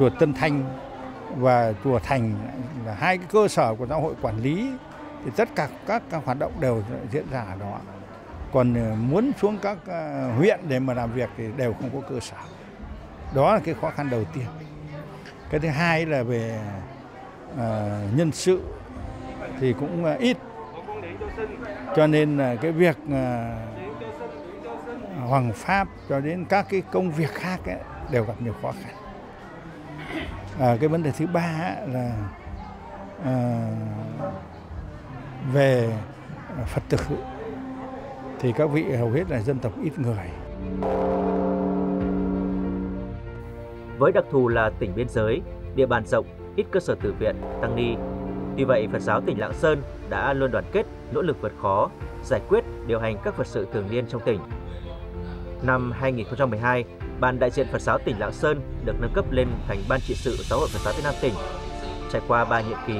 chùa Tân Thanh và chùa Thành là hai cái cơ sở của giáo hội quản lý thì tất cả các, các hoạt động đều diễn ra ở đó. Còn ờ, muốn xuống các ờ, huyện để mà làm việc thì đều không có cơ sở. Đó là cái khó khăn đầu tiên. Cái thứ hai là về uh, nhân sự thì cũng uh, ít. Cho nên là cái việc uh, hoàng pháp cho đến các cái công việc khác ấy, đều gặp nhiều khó khăn. À, cái vấn đề thứ ba là à, về Phật tử thì các vị hầu hết là dân tộc ít người. Với đặc thù là tỉnh biên giới, địa bàn rộng, ít cơ sở tử viện, tăng ni. Tuy vậy, Phật giáo tỉnh Lạng Sơn đã luôn đoàn kết, nỗ lực vượt khó, giải quyết, điều hành các Phật sự thường niên trong tỉnh. Năm 2012, Ban đại diện Phật giáo tỉnh Lạng Sơn được nâng cấp lên thành Ban trị sự Giáo hội Phật giáo Việt Nam tỉnh. Trải qua 3 nhiệm kỳ,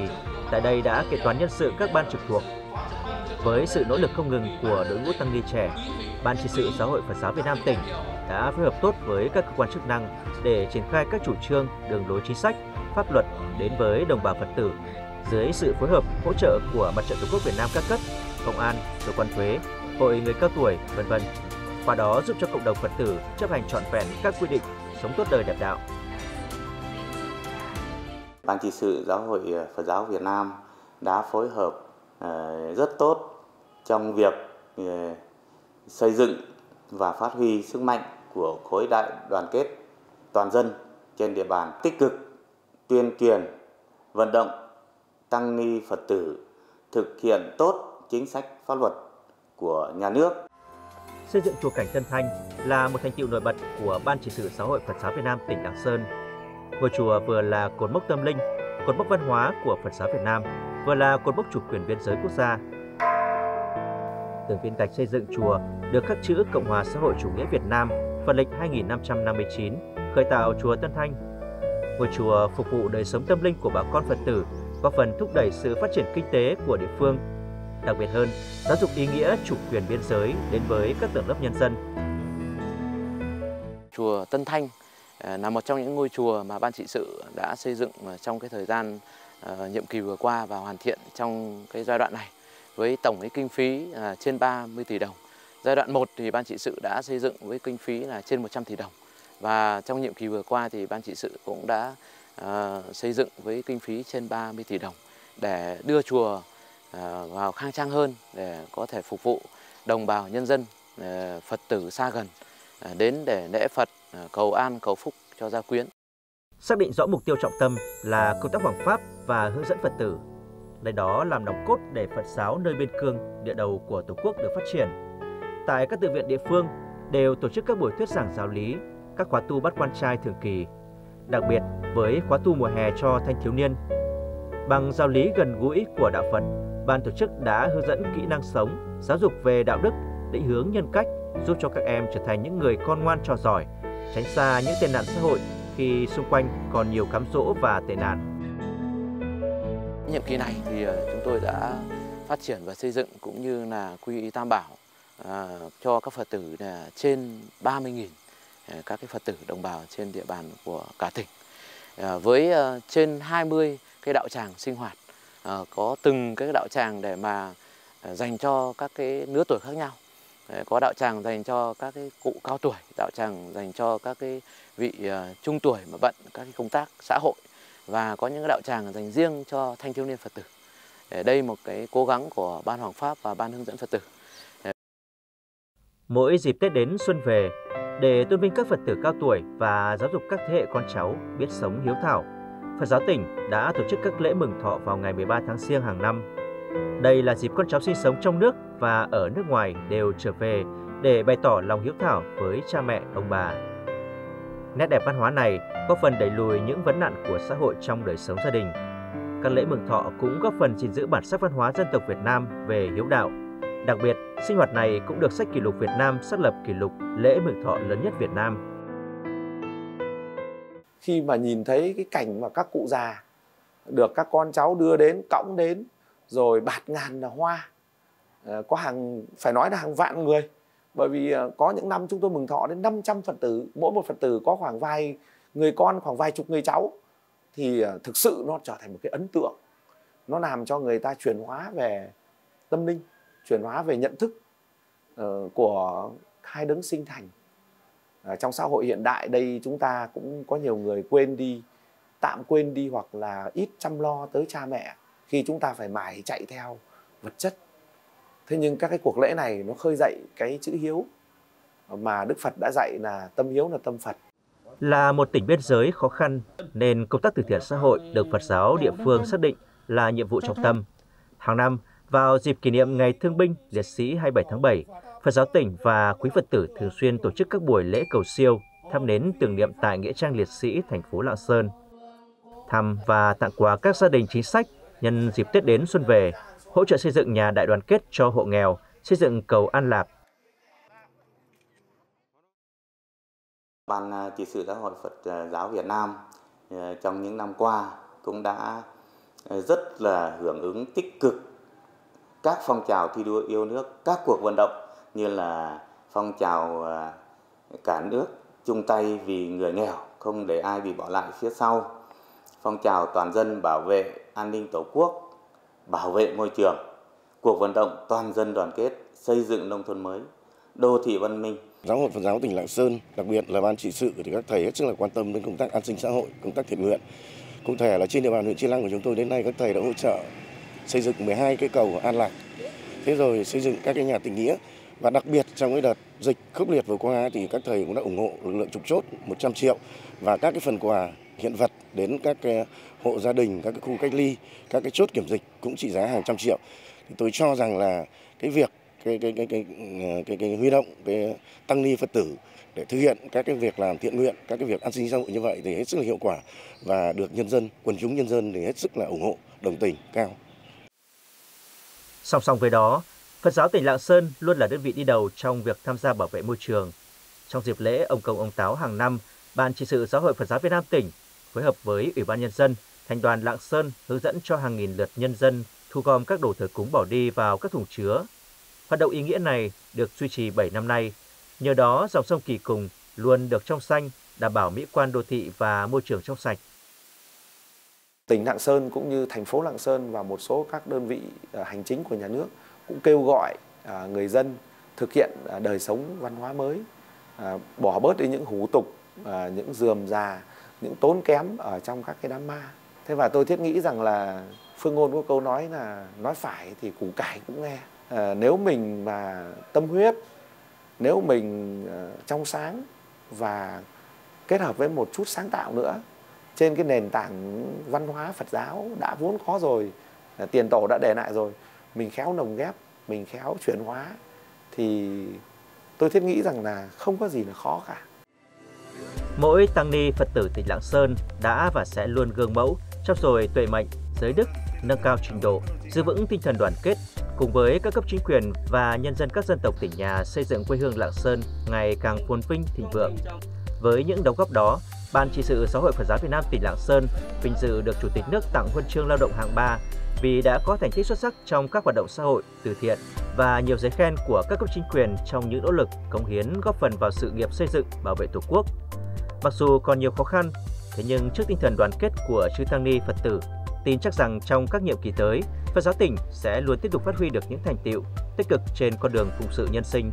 tại đây đã kiện toán nhân sự các ban trực thuộc. Với sự nỗ lực không ngừng của đội ngũ tăng ni trẻ, Ban trị sự Giáo hội Phật giáo Việt Nam tỉnh đã phối hợp tốt với các cơ quan chức năng để triển khai các chủ trương, đường lối chính sách, pháp luật đến với đồng bào Phật tử dưới sự phối hợp hỗ trợ của Mặt trận Tổ quốc Việt Nam các cấp, công an, cơ quan thuế, hội người cao tuổi, vân vân qua đó giúp cho cộng đồng Phật tử chấp hành trọn vẹn các quy định, sống tốt đời đẹp đạo. Ban trị sự Giáo hội ờ, Phật giáo Việt Nam đã phối hợp ờ, rất tốt trong việc ờ, xây dựng và phát huy sức mạnh của khối đại đoàn kết toàn dân trên địa bàn tích cực tuyên truyền vận động tăng ni Phật tử thực hiện tốt chính sách pháp luật của nhà nước xây dựng chùa Cảnh Tân Thanh là một thành tựu nổi bật của Ban chỉ sự Giáo hội Phật giáo Việt Nam tỉnh Lạng Sơn. Ngôi chùa vừa là cột mốc tâm linh, cột mốc văn hóa của Phật giáo Việt Nam, vừa là cột mốc chủ quyền biên giới quốc gia. Tường viên gạch xây dựng chùa được khắc chữ Cộng hòa xã hội chủ nghĩa Việt Nam, Phật lịch 2559, khởi tạo chùa Tân Thanh. Ngôi chùa phục vụ đời sống tâm linh của bà con Phật tử, góp phần thúc đẩy sự phát triển kinh tế của địa phương Đặc biệt hơn, giáo dục ý nghĩa chủ quyền biên giới đến với các tầng lớp nhân dân. Chùa Tân Thanh à, là một trong những ngôi chùa mà ban trị sự đã xây dựng à, trong cái thời gian à, nhiệm kỳ vừa qua và hoàn thiện trong cái giai đoạn này với tổng cái kinh phí là trên 30 tỷ đồng. Giai đoạn 1 thì ban trị sự đã xây dựng với kinh phí là trên 100 tỷ đồng. Và trong nhiệm kỳ vừa qua thì ban trị sự cũng đã xây dựng với kinh phí trên 30 tỷ đồng để đưa chùa À, vào khang trang hơn để có thể phục vụ đồng bào nhân dân à, Phật tử xa gần à, đến để lễ Phật cầu an cầu phúc cho gia quyến. Xác định rõ mục tiêu trọng tâm là công tác hoàng pháp và hướng dẫn Phật tử, lấy đó làm nòng cốt để Phật giáo nơi biên cương, địa đầu của Tổ quốc được phát triển. Tại các tự viện địa phương đều tổ chức các buổi thuyết giảng giáo lý, các khóa tu bắt quan trai thường kỳ, đặc biệt với khóa tu mùa hè cho thanh thiếu niên. Bằng giáo lý gần gũi của đạo Phật, ban tổ chức đã hướng dẫn kỹ năng sống, giáo dục về đạo đức, định hướng nhân cách, giúp cho các em trở thành những người con ngoan trò giỏi, tránh xa những tệ nạn xã hội khi xung quanh còn nhiều cám dỗ và tệ nạn. Nhiệm kỳ này thì ờ, chúng tôi đã phát triển và xây dựng cũng như là quy y tam bảo à, cho các Phật tử là trên 30.000 các cái Phật tử đồng bào trên địa bàn của cả tỉnh. À, với uh, trên 20 cái đạo tràng sinh hoạt Ờ, có từng cái đạo tràng để mà ờ, dành cho các cái lứa tuổi khác nhau. Ờ, có đạo tràng dành cho các cái cụ cao tuổi, đạo tràng dành cho các cái vị trung tuổi mà bận các cái công tác xã hội, và có những đạo tràng dành riêng cho thanh thiếu niên phật tử. Đây một cái cố gắng của ban hoàng pháp và ban hướng dẫn phật tử. Mỗi dịp tết đến xuân về, để tôn vinh các phật tử cao tuổi và giáo dục các thế hệ con cháu biết sống hiếu thảo. Phật giáo tỉnh đã tổ chức các lễ mừng thọ vào ngày 13 tháng Giêng hàng năm. Đây là dịp con cháu sinh sống trong nước và ở nước ngoài đều trở về để bày tỏ lòng hiếu thảo với cha mẹ, ông bà. Nét đẹp văn hóa này góp phần đẩy lùi những vấn nạn của xã hội trong đời sống gia đình. Các lễ mừng thọ cũng góp phần gìn giữ bản sắc văn hóa dân tộc Việt Nam về hiếu đạo. Đặc biệt, sinh hoạt này cũng được sách kỷ lục Việt Nam xác lập kỷ lục lễ mừng thọ lớn nhất Việt Nam khi mà nhìn thấy cái cảnh mà các cụ già được các con cháu đưa đến, cõng đến, rồi bạt ngàn là hoa ờ, có hàng, phải nói là hàng vạn người. Bởi vì ờ, có những năm chúng tôi mừng thọ đến 500 phật tử, mỗi một phật tử có khoảng vài người con, khoảng vài chục người cháu, thì ờ, thực sự nó trở thành một cái ấn tượng. Nó làm cho người ta chuyển hóa về tâm linh, chuyển hóa về nhận thức của hai đấng sinh thành à, trong xã hội hiện đại đây chúng ta cũng có nhiều người quên đi tạm quên đi hoặc là ít chăm lo tới cha mẹ. Khi chúng ta phải mải chạy theo vật chất. Thế nhưng các cái cuộc lễ này nó khơi dậy cái chữ hiếu mà đức phật đã dạy là tâm hiếu là tâm phật. Là một tỉnh biên giới khó khăn nên công tác từ thiện xã hội được Phật giáo địa phương xác định là nhiệm vụ trọng tâm. Hàng năm, vào dịp kỷ niệm Ngày Thương binh Liệt sĩ 27 tháng 7, Phật giáo tỉnh và quý Phật tử thường xuyên tổ chức các buổi lễ cầu siêu, thăm nến tưởng niệm tại Nghĩa trang Liệt sĩ thành phố Lạng Sơn. Thăm và tặng quà các gia đình chính sách nhân dịp Tết đến xuân về, hỗ trợ xây dựng nhà đại đoàn kết cho hộ nghèo, xây dựng cầu An Lạc. Ban à, trị sự giáo hội Phật à, giáo Việt Nam à, trong những năm qua cũng đã rất là hưởng ứng tích cực các phong trào thi đua yêu nước, các cuộc vận động như là phong trào à, cả nước chung tay vì người nghèo, không để ai bị bỏ lại phía sau. Phong trào toàn dân bảo vệ an ninh Tổ quốc, bảo vệ môi trường, cuộc vận động toàn dân đoàn kết xây dựng nông thôn mới, đô thị văn minh. Giáo hội Phật giáo tỉnh Lạng Sơn, đặc biệt là ban trị sự thì các thầy hết sức là quan tâm đến công tác an sinh xã hội, công tác thiện nguyện. Cụ thể là trên địa bàn huyện Chi Lăng của chúng tôi đến nay các thầy đã hỗ trợ xây dựng 12 cái cầu an lạc. Thế rồi xây dựng các cái nhà tình nghĩa và đặc biệt trong cái đợt dịch khốc liệt vừa qua thì các thầy cũng đã ủng hộ lực lượng trục chốt 100 triệu và các cái phần quà hiện vật đến các cái hộ gia đình, các cái khu cách ly, các cái chốt kiểm dịch cũng trị giá hàng trăm triệu. Thì tôi cho rằng là cái việc cái cái cái cái cái, cái, cái huy động cái tăng ni Phật tử để thực hiện các cái việc làm thiện nguyện, các cái việc an sinh xã hội như vậy thì hết sức là hiệu quả và được nhân dân, quần chúng nhân dân thì hết sức là ủng hộ, đồng tình cao. Song song với đó, Phật giáo tỉnh Lạng Sơn luôn là đơn vị đi đầu trong việc tham gia bảo vệ môi trường. Trong dịp lễ ông công ông táo hàng năm, Ban trị sự Giáo hội Phật giáo Việt Nam tỉnh phối hợp với Ủy ban nhân dân, thành đoàn Lạng Sơn hướng dẫn cho hàng nghìn lượt nhân dân thu gom các đồ thờ cúng bỏ đi vào các thùng chứa Hoạt động ý nghĩa này được duy trì 7 năm nay. Nhờ đó, dòng sông Kỳ Cùng luôn được trong xanh, đảm bảo mỹ quan đô thị và môi trường trong sạch. Tỉnh Lạng Sơn cũng như thành phố Lạng Sơn và một số các đơn vị à, hành chính của nhà nước cũng kêu gọi à, người dân thực hiện à, đời sống văn hóa mới, à, bỏ bớt đi những hủ tục, à, những dườm già, những tốn kém ở trong các cái đám ma. Thế và tôi thiết nghĩ rằng là phương ngôn có câu nói là nói phải thì củ cải cũng nghe à, nếu mình mà tâm huyết nếu mình à, trong sáng và kết hợp với một chút sáng tạo nữa trên cái nền tảng văn hóa Phật giáo đã vốn có rồi à, tiền tổ đã để lại rồi mình khéo nồng ghép mình khéo chuyển hóa thì tôi thiết nghĩ rằng là không có gì là khó cả mỗi tăng ni Phật tử tỉnh Lạng Sơn đã và sẽ luôn gương mẫu trong rồi tuệ mệnh giới đức nâng cao trình độ giữ vững tinh thần đoàn kết cùng với các cấp chính quyền và nhân dân các dân tộc tỉnh nhà xây dựng quê hương Lạng Sơn ngày càng phồn vinh thịnh vượng. Với những đóng góp đó, Ban trị sự Giáo hội Phật giáo Việt Nam tỉnh Lạng Sơn vinh dự được Chủ tịch nước tặng huân chương lao động hạng 3 vì đã có thành tích xuất sắc trong các hoạt động xã hội, từ thiện và nhiều giấy khen của các cấp chính quyền trong những nỗ lực cống hiến góp phần vào sự nghiệp xây dựng, bảo vệ Tổ quốc. Mặc dù còn nhiều khó khăn, thế nhưng trước tinh thần đoàn kết của chư tăng ni Phật tử, tin chắc rằng trong các nhiệm kỳ tới, Phật giáo tỉnh sẽ luôn tiếp tục phát huy được những thành tiệu tích cực trên con đường phụng sự nhân sinh,